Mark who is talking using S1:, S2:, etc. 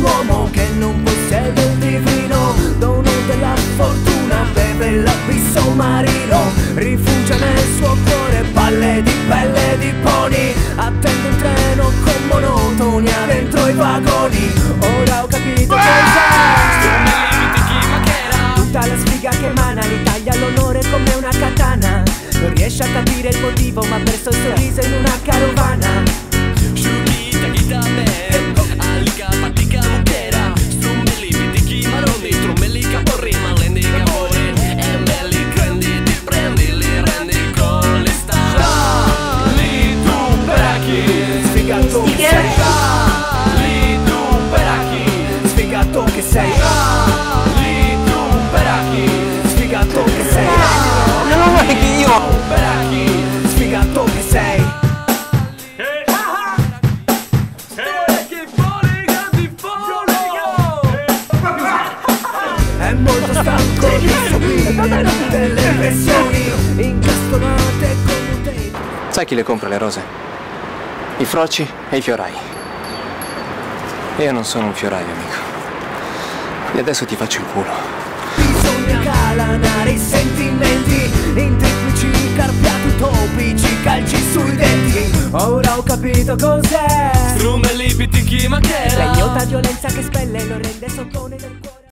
S1: uomo che non possiede il divino? Dono della fortuna beve l'abisso marino rifugia nel suo cuore palle di pelle di poni. Attende un treno con monotonia dentro i vagoni. Ora ho capito cosa tutta la sfiga che emana l'Italia l'onore come una katana. Non riesce a capire il motivo ma perso il sorriso in una che sei
S2: Li tu peraki
S1: sfigato che sei
S3: Non lo vuoi che io?
S2: Peraki
S1: sfigato che sei È molto stanco di subire delle pressioni incastonate te
S3: Sai chi le compra le rose? I froci e i fiorai. Io non sono un fioraio, amico. E adesso ti faccio il culo.
S1: Bisogna calanare i sentimenti In triplici, carpiati, utopici, calci sui denti. Ora ho capito cos'è.
S2: Strumbeli pitiki makera
S1: La idiota violenza che spelle lo rende sottone del cuore